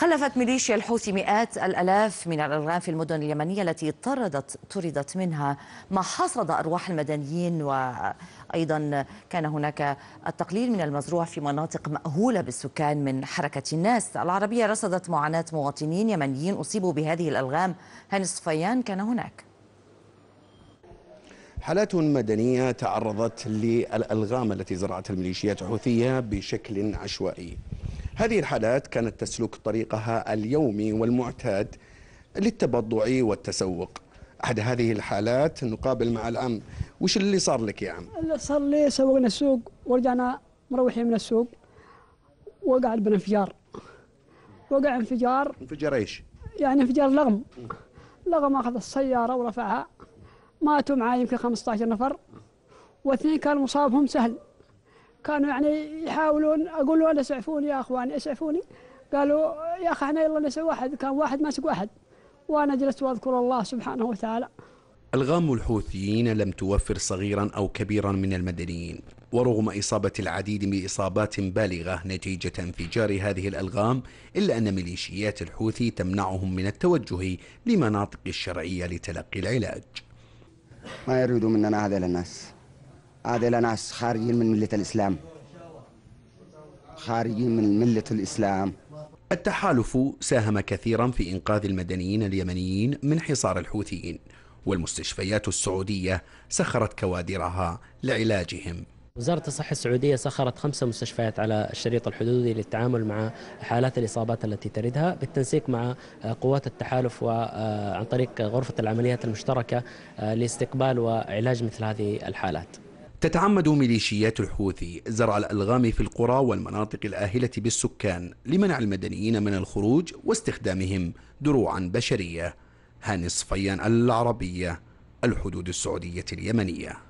خلفت ميليشيا الحوثي مئات الألاف من الألغام في المدن اليمنية التي طردت طردت منها ما حصد أرواح المدنيين وأيضا كان هناك التقليل من المزروع في مناطق مأهولة بالسكان من حركة الناس. العربية رصدت معاناة مواطنين يمنيين أصيبوا بهذه الألغام هانس فيان كان هناك. حالات مدنية تعرضت للألغام التي زرعتها الميليشيات الحوثية بشكل عشوائي. هذه الحالات كانت تسلك طريقها اليومي والمعتاد للتبضع والتسوق. أحد هذه الحالات نقابل مع العم وش اللي صار لك يا عم؟ اللي صار لي سوقنا السوق ورجعنا مروحين من السوق. وقع بالانفجار وقع انفجار. انفجار إيش؟ يعني انفجار لغم. لغم أخذ السيارة ورفعها. ماتوا معي يمكن 15 نفر. واثنين كان مصابهم سهل. كانوا يعني يحاولون أقول له أنا اسعفوني يا أخواني اسعفوني قالوا يا أخي إحنا يلا نسوي واحد كان واحد ماسك واحد. وأنا جلست وأذكر الله سبحانه وتعالى. الغام الحوثيين لم توفر صغيرا أو كبيرا من المدنيين ورغم إصابة العديد باصابات بالغة نتيجة انفجار هذه الألغام إلا أن ميليشيات الحوثي تمنعهم من التوجه لمناطق الشرعية لتلقي العلاج. ما يريدوا مننا هذه الناس. هذه ناس خارجين من ملة الإسلام. خارجين من ملة الإسلام. التحالف ساهم كثيرا في إنقاذ المدنيين اليمنيين من حصار الحوثيين والمستشفيات السعودية سخرت كوادرها لعلاجهم. وزارة الصحة السعودية سخرت خمسة مستشفيات على الشريط الحدودي للتعامل مع حالات الإصابات التي تردها بالتنسيق مع قوات التحالف وعن طريق غرفة العمليات المشتركة لاستقبال وعلاج مثل هذه الحالات. تتعمد ميليشيات الحوثي زرع الألغام في القرى والمناطق الآهلة بالسكان لمنع المدنيين من الخروج واستخدامهم دروعا بشرية. هاني صفيان العربية الحدود السعودية اليمنية.